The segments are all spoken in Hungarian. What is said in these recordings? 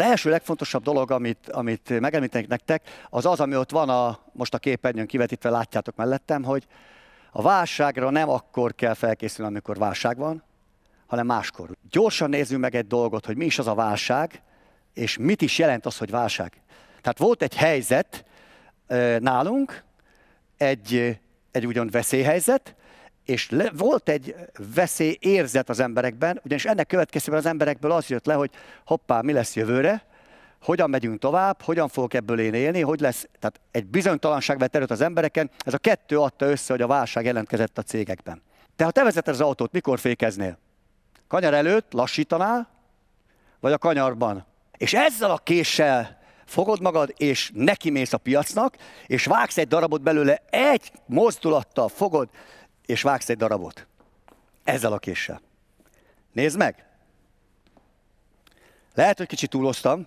első legfontosabb dolog, amit, amit megemlítenek nektek, az az, ami ott van a, most a képernyőn kivetítve, látjátok mellettem, hogy a válságra nem akkor kell felkészülni, amikor válság van, hanem máskor. Gyorsan nézzünk meg egy dolgot, hogy mi is az a válság, és mit is jelent az, hogy válság. Tehát volt egy helyzet nálunk, egy, egy ugyan veszélyhelyzet, és le, volt egy veszély érzet az emberekben, ugyanis ennek következtében az emberekből az jött le, hogy hoppá, mi lesz jövőre, hogyan megyünk tovább, hogyan fogok ebből én élni, hogy lesz, tehát egy bizonytalanság vett erőt az embereken, ez a kettő adta össze, hogy a válság jelentkezett a cégekben. Te ha te vezeted az autót, mikor fékeznél? Kanyar előtt lassítanál, vagy a kanyarban? És ezzel a késsel fogod magad, és nekimész a piacnak, és vágsz egy darabot belőle, egy mozdulattal fogod, és vágsz egy darabot. Ezzel a késsel. Nézd meg! Lehet, hogy kicsit túloztam,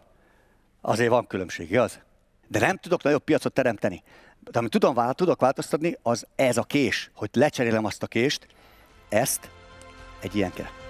azért van különbség, igaz? De nem tudok nagyobb piacot teremteni. De amit tudom, tudok változtatni, az ez a kés, hogy lecserélem azt a kést, ezt egy ilyen kell.